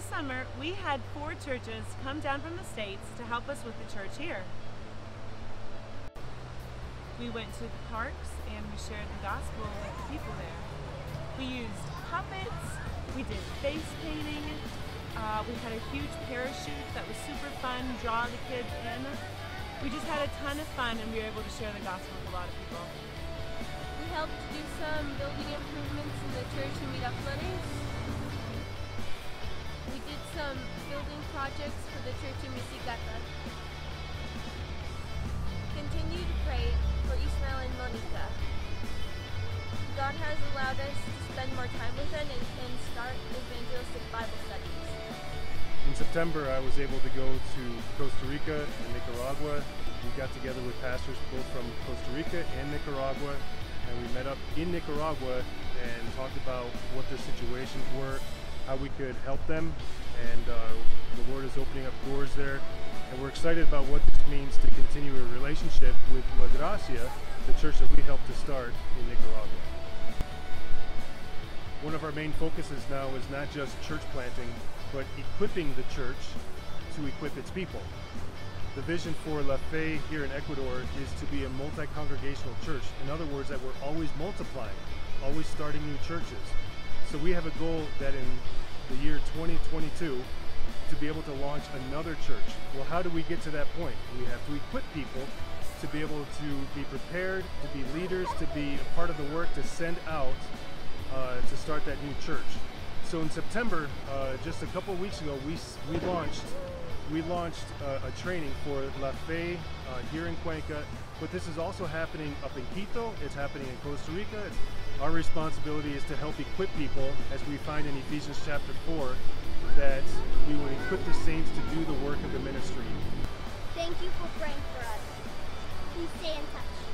this summer, we had four churches come down from the States to help us with the church here. We went to the parks and we shared the gospel with the people there. We used puppets, we did face painting, uh, we had a huge parachute that was super fun, draw the kids in. We just had a ton of fun and we were able to share the gospel with a lot of people. We helped do some building improvements in the church building projects for the church in Misicata. Continue to pray for Ismael and Monica. God has allowed us to spend more time with them and, and start evangelistic Bible studies. In September, I was able to go to Costa Rica and Nicaragua. We got together with pastors both from Costa Rica and Nicaragua, and we met up in Nicaragua and talked about what their situations were, how we could help them, and uh, the Lord is opening up doors there. And we're excited about what this means to continue a relationship with La Gracia, the church that we helped to start in Nicaragua. One of our main focuses now is not just church planting, but equipping the church to equip its people. The vision for La Fe here in Ecuador is to be a multi-congregational church. In other words, that we're always multiplying, always starting new churches. So we have a goal that in the year 2022 to be able to launch another church. Well, how do we get to that point? We have to equip people to be able to be prepared, to be leaders, to be a part of the work, to send out uh, to start that new church. So in September, uh, just a couple weeks ago, we we launched we launched a training for La Fe uh, here in Cuenca, but this is also happening up in Quito. It's happening in Costa Rica. Our responsibility is to help equip people, as we find in Ephesians chapter four, that we would equip the saints to do the work of the ministry. Thank you for praying for us. Please stay in touch.